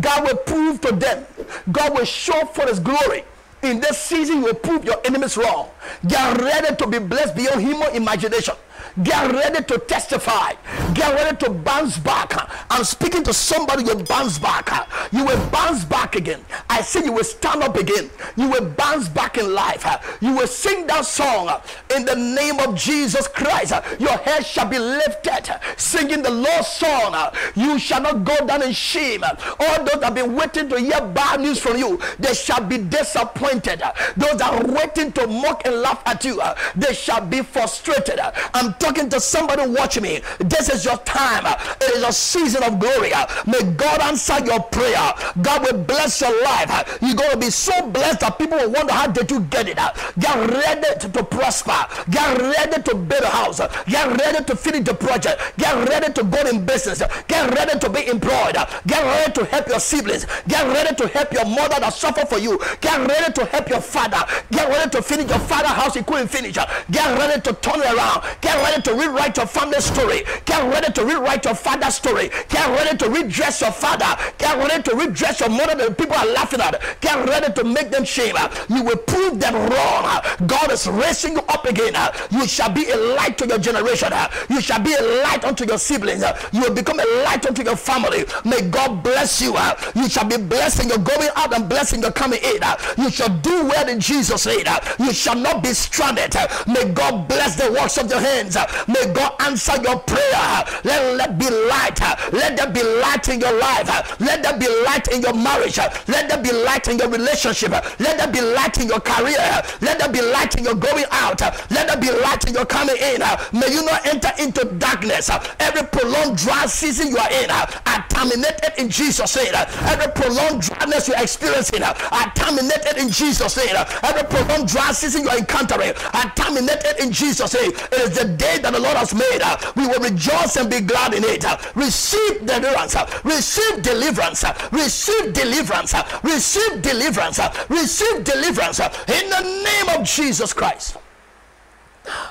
God will prove to them. God will show for his glory. In this season, you will prove your enemies wrong. Get ready to be blessed beyond human imagination. Get ready to testify. Get ready to bounce back. I'm speaking to somebody, you bounce back. You will bounce back again. I say you will stand up again. You will bounce back in life. You will sing that song in the name of Jesus Christ. Your head shall be lifted, singing the Lord's song. You shall not go down in shame. All those that have been waiting to hear bad news from you, they shall be disappointed. Those that are waiting to mock and laugh at you, they shall be frustrated. I'm talking to somebody watching me. This is your time. It is a season of glory. May God answer your prayer. God will bless your life. You're going to be so blessed that people will wonder how did you get it. Get ready to, prosper. Get ready to build a house. Get ready to finish the project. Get ready to go in business. Get ready to be employed. Get ready to help your siblings. Get ready to help your mother that suffer for you. Get ready to help your father. Get ready to finish your father's house he couldn't finish. Get ready to turn around. Get ready to rewrite your family story. Get ready to rewrite your father's story. Get ready to redress your father. Get ready to redress your mother that people are laughing at. Get ready to make them shame. You will prove them wrong. God is raising you up again. You shall be a light to your generation. You shall be a light unto your siblings. You will become a light unto your family. May God bless you. You shall be blessing in your going out and blessing your coming in. You shall do well in Jesus' name. You shall not be stranded. May God bless the works of your hands. May God answer your prayer. Let, let be light. Let there be light in your life. Let there be light in your marriage. Let there be light in your relationship. Let there be light in your career. Let there be light in your going out. Let there be light in your coming in. May you not enter into darkness. Every prolonged dry season you are in, are terminated in Jesus' name. Every prolonged dryness you're experiencing, are terminated in Jesus' name. Every prolonged dry season you are encountering, are terminated in Jesus' name. It is the day that the Lord has made. Uh, we will rejoice and be glad in it. Uh, receive deliverance. Uh, receive deliverance. Receive deliverance. Receive deliverance. Receive deliverance in the name of Jesus Christ.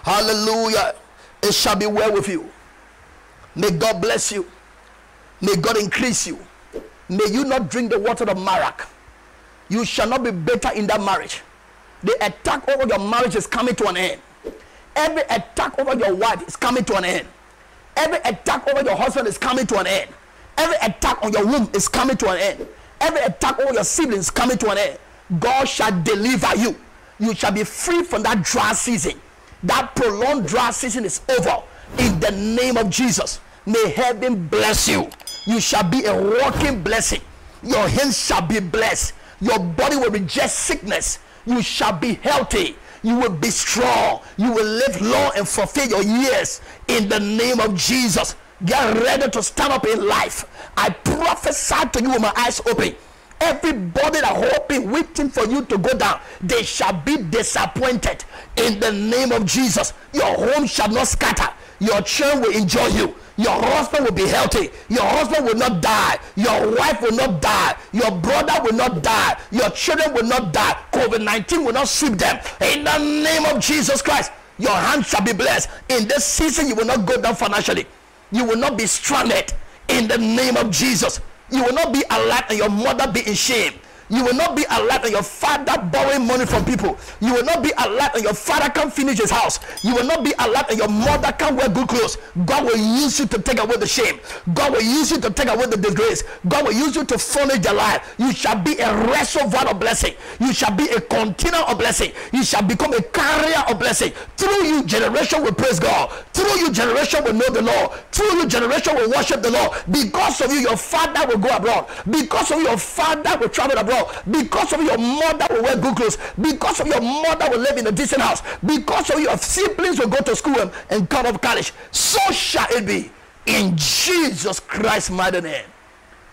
Hallelujah. It shall be well with you. May God bless you. May God increase you. May you not drink the water of Marah. You shall not be better in that marriage. The attack over your marriage is coming to an end. Every attack over your wife is coming to an end. Every attack over your husband is coming to an end. Every attack on your womb is coming to an end. Every attack over your siblings is coming to an end. God shall deliver you. You shall be free from that dry season. That prolonged dry season is over. In the name of Jesus. May heaven bless you. You shall be a walking blessing. Your hands shall be blessed. Your body will reject sickness. You shall be healthy. You will be strong. You will live long and fulfill your years in the name of Jesus. Get ready to stand up in life. I prophesy to you with my eyes open. Everybody that hoping, waiting for you to go down, they shall be disappointed in the name of Jesus. Your home shall not scatter. Your children will enjoy you. Your husband will be healthy. Your husband will not die. Your wife will not die. Your brother will not die. Your children will not die. COVID 19 will not sweep them. In the name of Jesus Christ, your hand shall be blessed. In this season, you will not go down financially. You will not be stranded. In the name of Jesus, you will not be alive and your mother be in shame. You will not be alive and your father borrowing money from people. You will not be alive and your father can't finish his house. You will not be alive and your mother can't wear good clothes. God will use you to take away the shame. God will use you to take away the disgrace. God will use you to furnish the life. You shall be a reservoir of blessing. You shall be a container of blessing. You shall become a carrier of blessing. Through you, generation will praise God. Through you, generation will know the Lord. Through you, generation will worship the Lord. Because of you, your father will go abroad. Because of you, your father will travel abroad because of your mother will wear good clothes, because of your mother will live in a decent house, because of your siblings will go to school and, and come up college. So shall it be in Jesus Christ's mighty name.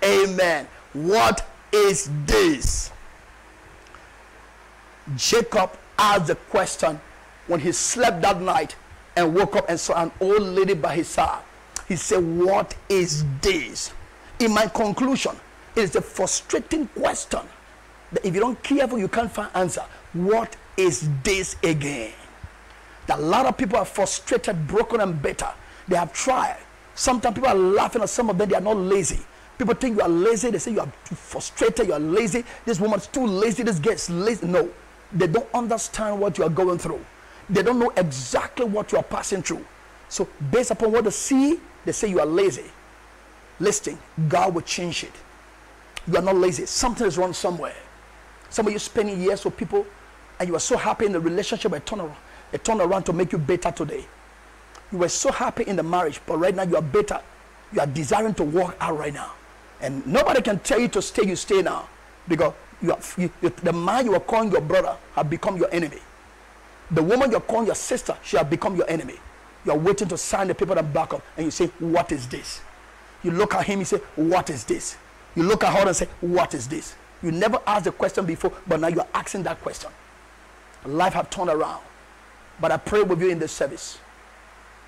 Amen. What is this? Jacob asked the question when he slept that night and woke up and saw an old lady by his side. He said, What is this? In my conclusion, it is a frustrating question that if you don't careful, you can't find answer. What is this again? That a lot of people are frustrated, broken, and bitter. They have tried. Sometimes people are laughing at some of them. They are not lazy. People think you are lazy. They say you are too frustrated. You are lazy. This woman's too lazy. This gets lazy. No, they don't understand what you are going through. They don't know exactly what you are passing through. So, based upon what they see, they say you are lazy. Listen, God will change it. You are not lazy. Something is wrong somewhere. Some of you spending years with people and you are so happy in the relationship, it turned around, to make you better today. You were so happy in the marriage, but right now you are better. You are desiring to walk out right now. And nobody can tell you to stay, you stay now. Because you are, you, the man you are calling your brother have become your enemy. The woman you're calling your sister, she have become your enemy. You are waiting to sign the paper and back up, and you say, What is this? You look at him, you say, What is this? You look at her and say, What is this? You never asked the question before, but now you're asking that question. Life have turned around. But I pray with you in this service.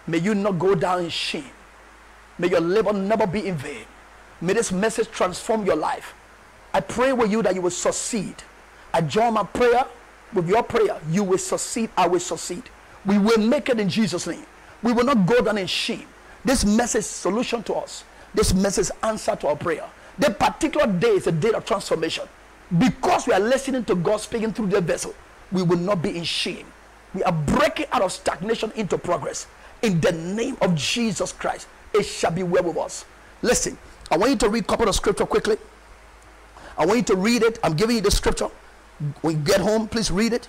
May you not go down in shame. May your labor never be in vain. May this message transform your life. I pray with you that you will succeed. I join my prayer with your prayer. You will succeed. I will succeed. We will make it in Jesus' name. We will not go down in shame. This message solution to us. This message answer to our prayer. The particular day is a day of transformation. Because we are listening to God speaking through the vessel, we will not be in shame. We are breaking out of stagnation into progress. In the name of Jesus Christ, it shall be well with us. Listen, I want you to read a couple of scripture quickly. I want you to read it. I'm giving you the scripture. When you get home, please read it.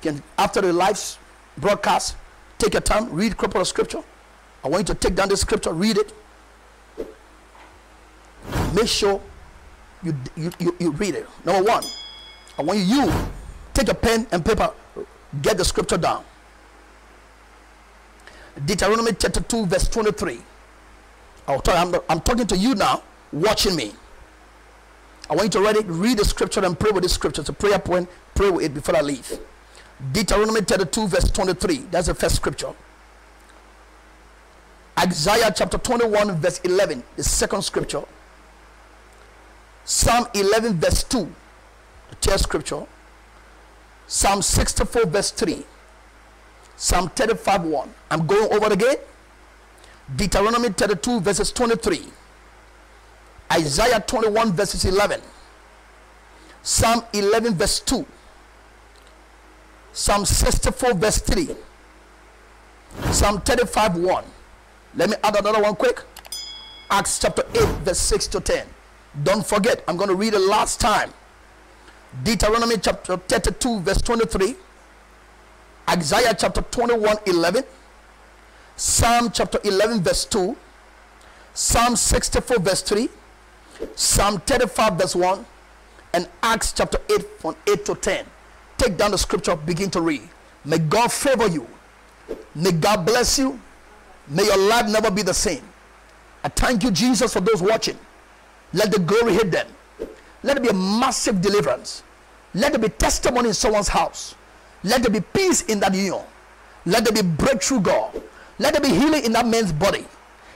Can, after the live broadcast, take your time, read a couple of scripture. I want you to take down the scripture, read it. Make sure you, you, you, you read it. Number one, I want you, take a pen and paper, get the scripture down. Deuteronomy chapter 2, verse 23. I'll talk, I'm, I'm talking to you now, watching me. I want you to read it, read the scripture and pray with the scripture. It's a prayer point. Pray with it before I leave. Deuteronomy chapter 2, verse 23. That's the first scripture. Isaiah chapter 21, verse 11. The second scripture. Psalm 11, verse 2. The third scripture. Psalm 64, verse 3. Psalm 35, 1. I'm going over again. Deuteronomy 32, verses 23. Isaiah 21, verses 11. Psalm 11, verse 2. Psalm 64, verse 3. Psalm 35, 1. Let me add another one quick. Acts chapter 8, verse 6 to 10. Don't forget, I'm going to read it last time. Deuteronomy chapter 32, verse 23. Isaiah chapter 21, 11. Psalm chapter 11, verse 2. Psalm 64, verse 3. Psalm 35, verse 1. And Acts chapter 8, from 8 to 10. Take down the scripture, begin to read. May God favor you. May God bless you. May your life never be the same. I thank you, Jesus, for those watching. Let the glory hit them. Let it be a massive deliverance. Let there be testimony in someone's house. Let there be peace in that union. Let there be breakthrough, God. Let there be healing in that man's body.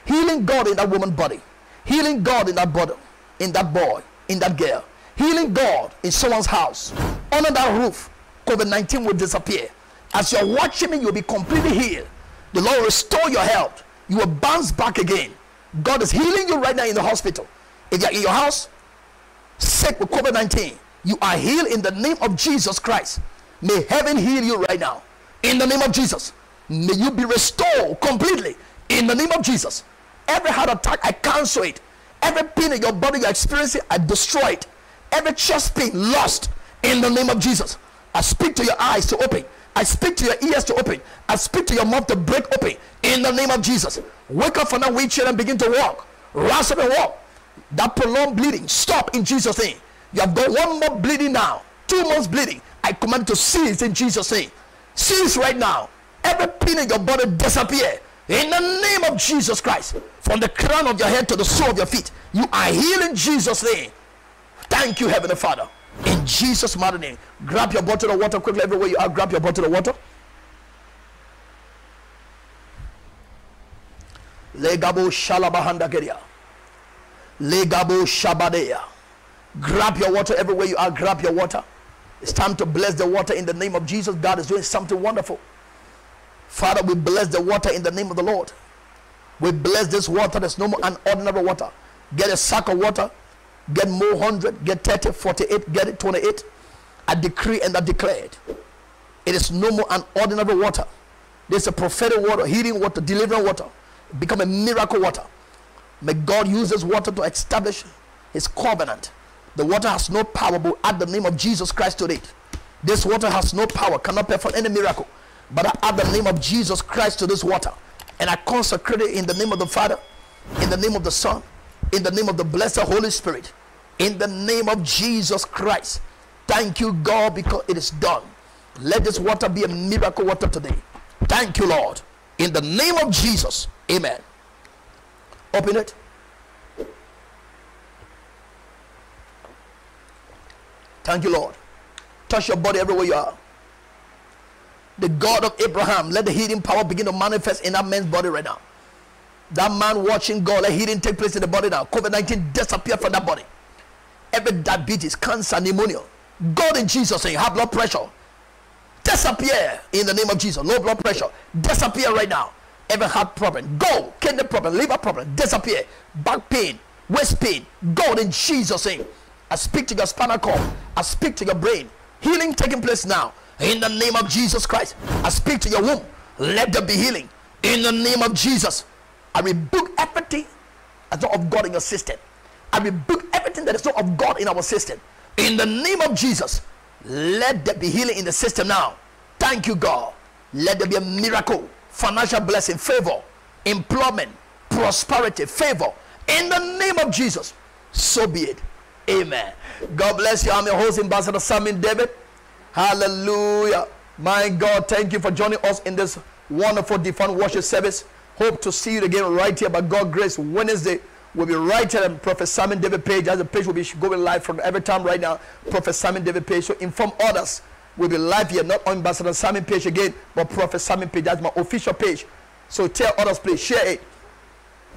Healing God in that woman's body. Healing God in that body, in that boy, in that girl. Healing God in someone's house. Under that roof, COVID 19 will disappear. As you're watching me, you'll be completely healed. The Lord will restore your health. You will bounce back again. God is healing you right now in the hospital. In your house, sick with COVID 19, you are healed in the name of Jesus Christ. May heaven heal you right now. In the name of Jesus. May you be restored completely. In the name of Jesus. Every heart attack, I cancel it. Every pain in your body you're experiencing, I destroy it. Every chest pain, lost. In the name of Jesus. I speak to your eyes to open. I speak to your ears to open. I speak to your mouth to break open. In the name of Jesus. Wake up from that wheelchair and begin to walk. Rise up and walk. That prolonged bleeding, stop in Jesus' name. You have got one more bleeding now. Two months bleeding. I command to cease in Jesus' name. Cease right now. Every pain in your body disappear. In the name of Jesus Christ. From the crown of your head to the sole of your feet. You are healed in Jesus' name. Thank you, Heavenly Father. In Jesus' mighty name. Grab your bottle of water quickly everywhere you are. Grab your bottle of water. Legabo shalabahanda geria. Legabo shabadeya. Grab your water everywhere you are. Grab your water. It's time to bless the water in the name of Jesus. God is doing something wonderful. Father, we bless the water in the name of the Lord. We bless this water. There's no more an ordinary water. Get a sack of water. Get more 100. Get 30, 48. Get it 28. I decree and I declare it. It is no more an ordinary water. There's a prophetic water, healing water, delivering water, become a miracle water. May God use this water to establish his covenant. The water has no power, but at the name of Jesus Christ today. This water has no power, cannot perform any miracle. But I add the name of Jesus Christ to this water. And I consecrate it in the name of the Father, in the name of the Son, in the name of the blessed Holy Spirit, in the name of Jesus Christ. Thank you, God, because it is done. Let this water be a miracle water today. Thank you, Lord. In the name of Jesus. Amen. Open it. Thank you, Lord. Touch your body everywhere you are. The God of Abraham, let the healing power begin to manifest in that man's body right now. That man watching God, let healing take place in the body now. COVID 19 disappear from that body. Every diabetes, cancer, pneumonia. God in Jesus' name, high blood pressure, disappear in the name of Jesus. Low blood pressure, disappear right now. Every had problem, go. Kidney problem, liver problem, disappear. Back pain, waist pain, God in Jesus' name. I speak to your spinal cord. I speak to your brain. Healing taking place now. In the name of Jesus Christ. I speak to your womb. Let there be healing. In the name of Jesus. I rebuke everything that's not of God in your system. I rebuke everything that is not of God in our system. In the name of Jesus. Let there be healing in the system now. Thank you, God. Let there be a miracle, financial blessing, favor, employment, prosperity, favor. In the name of Jesus. So be it. Amen. God bless you. I'm your host, Ambassador Simon David. Hallelujah. My God, thank you for joining us in this wonderful divine worship service. Hope to see you again right here by God grace Wednesday. We'll be right here on Prophet Simon David page. As the page will be going live from every time right now. Prophet Simon David page. So inform others. We'll be live here, not on Ambassador Simon page again, but Prophet Simon page. That's my official page. So tell others, please share it.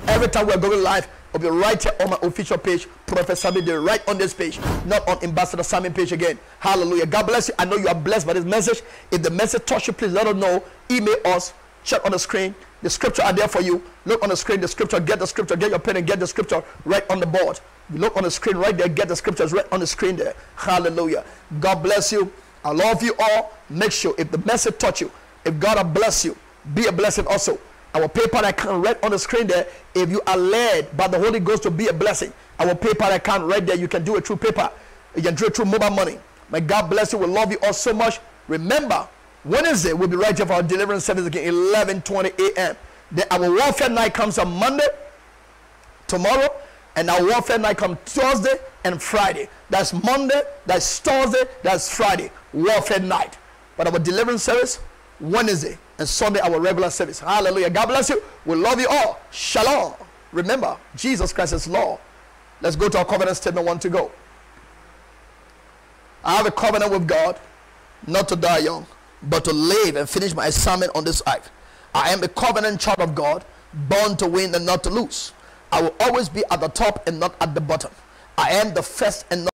Every time we're going live, will be right here on my official page, Prophet Simon Day, right on this page, not on Ambassador Simon page again. Hallelujah. God bless you. I know you are blessed by this message. If the message touched you, please let us know. Email us. Check on the screen. The scripture are there for you. Look on the screen, the scripture, get the scripture, get your pen and get the scripture right on the board. Look on the screen right there, get the scriptures right on the screen there. Hallelujah. God bless you. I love you all. Make sure if the message touch you, if God will bless you, be a blessing also. Our PayPal account right on the screen there. If you are led by the Holy Ghost to be a blessing, our PayPal account right there. You can do it through paper. You can do it through mobile money. May God bless you. We love you all so much. Remember, Wednesday we'll be right here for our deliverance service again, 11:20 a.m. Then our warfare night comes on Monday, tomorrow, and our warfare night comes Thursday and Friday. That's Monday, that's Thursday, that's Friday. Warfare night. But our deliverance service, Wednesday and Sunday, our regular service. Hallelujah. God bless you. We love you all. Shalom. Remember, Jesus Christ is. Let's go to our covenant statement. One to go. I have a covenant with God not to die young, but to live and finish my assignment on this earth. I am a covenant child of God, born to win and not to lose. I will always be at the top and not at the bottom. I am the first and not